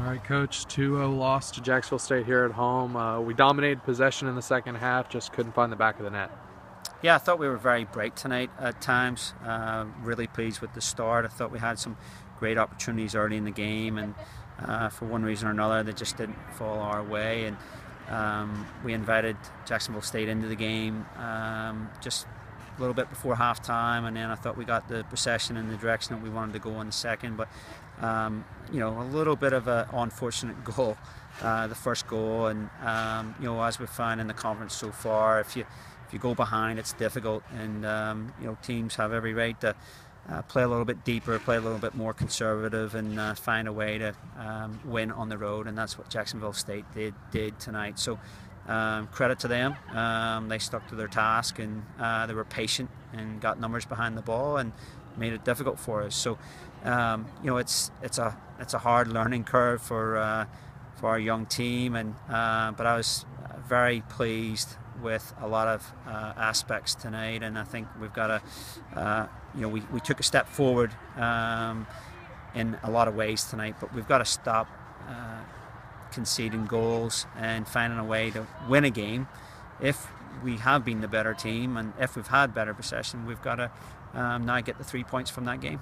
All right, Coach. 2-0 loss to Jacksonville State here at home. Uh, we dominated possession in the second half, just couldn't find the back of the net. Yeah, I thought we were very bright tonight at times. Uh, really pleased with the start. I thought we had some great opportunities early in the game, and uh, for one reason or another, they just didn't fall our way. And um, we invited Jacksonville State into the game um, just a little bit before halftime, and then I thought we got the possession in the direction that we wanted to go in the second. But um, you know, a little bit of an unfortunate goal, uh, the first goal, and um, you know, as we've found in the conference so far, if you if you go behind, it's difficult, and um, you know, teams have every right to. Uh, play a little bit deeper, play a little bit more conservative, and uh, find a way to um, win on the road. And that's what Jacksonville State did, did tonight. So um, credit to them. Um, they stuck to their task and uh, they were patient and got numbers behind the ball and made it difficult for us. So um, you know it's it's a it's a hard learning curve for uh, for our young team. And uh, but I was very pleased with a lot of uh, aspects tonight, and I think we've got a, uh, you know, we, we took a step forward um, in a lot of ways tonight, but we've got to stop uh, conceding goals and finding a way to win a game. If we have been the better team and if we've had better possession, we've got to um, now get the three points from that game.